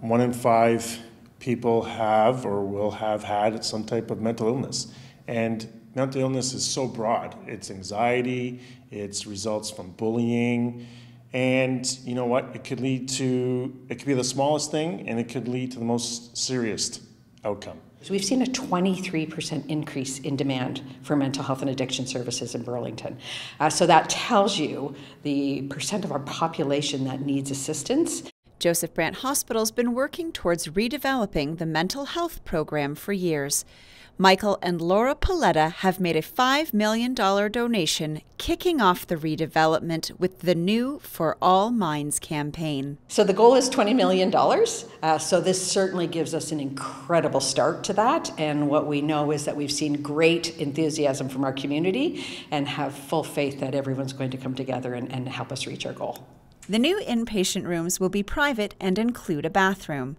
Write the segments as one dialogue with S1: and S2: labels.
S1: one in five people have or will have had some type of mental illness. And mental illness is so broad. It's anxiety, it's results from bullying, and you know what? It could lead to, it could be the smallest thing and it could lead to the most serious outcome.
S2: So we've seen a 23% increase in demand for mental health and addiction services in Burlington. Uh, so that tells you the percent of our population that needs assistance.
S3: Joseph Brant Hospital's been working towards redeveloping the mental health program for years. Michael and Laura Paletta have made a $5 million donation kicking off the redevelopment with the new For All Minds campaign.
S2: So the goal is $20 million. Uh, so this certainly gives us an incredible start to that. And what we know is that we've seen great enthusiasm from our community and have full faith that everyone's going to come together and, and help us reach our goal.
S3: The new inpatient rooms will be private and include a bathroom.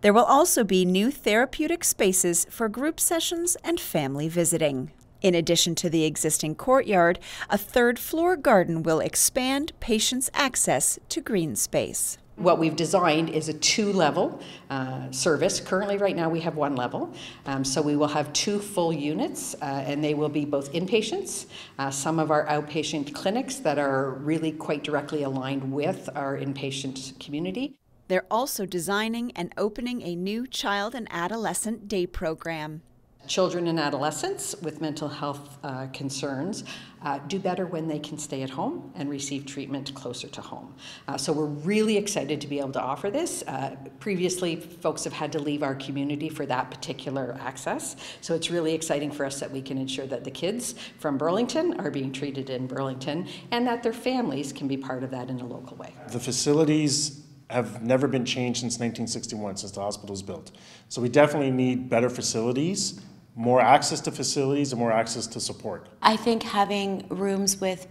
S3: There will also be new therapeutic spaces for group sessions and family visiting. In addition to the existing courtyard, a third floor garden will expand patients' access to green space.
S2: What we've designed is a two level uh, service. Currently, right now, we have one level. Um, so we will have two full units, uh, and they will be both inpatients, uh, some of our outpatient clinics that are really quite directly aligned with our inpatient community.
S3: They're also designing and opening a new child and adolescent day program.
S2: Children and adolescents with mental health uh, concerns uh, do better when they can stay at home and receive treatment closer to home. Uh, so we're really excited to be able to offer this. Uh, previously, folks have had to leave our community for that particular access. So it's really exciting for us that we can ensure that the kids from Burlington are being treated in Burlington and that their families can be part of that in a local way.
S1: The facilities have never been changed since 1961, since the hospital was built. So we definitely need better facilities, more access to facilities, and more access to support.
S4: I think having rooms with,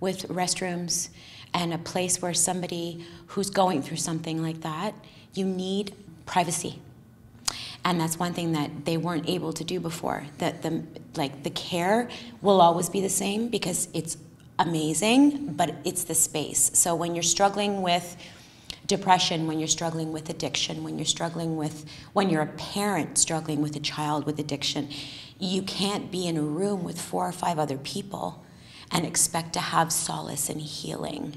S4: with restrooms and a place where somebody who's going through something like that, you need privacy. And that's one thing that they weren't able to do before. That the like the care will always be the same because it's amazing, but it's the space. So when you're struggling with depression, when you're struggling with addiction, when you're struggling with, when you're a parent struggling with a child with addiction, you can't be in a room with four or five other people and expect to have solace and healing.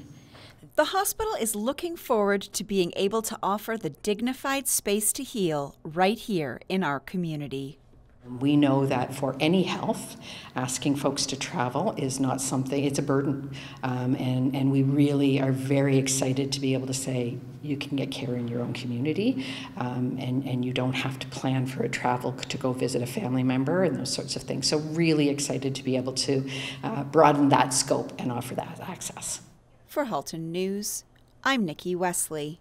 S3: The hospital is looking forward to being able to offer the dignified space to heal right here in our community.
S2: We know that for any health, asking folks to travel is not something, it's a burden. Um, and, and we really are very excited to be able to say you can get care in your own community um, and, and you don't have to plan for a travel to go visit a family member and those sorts of things. So, really excited to be able to uh, broaden that scope and offer that access.
S3: For Halton News, I'm Nikki Wesley.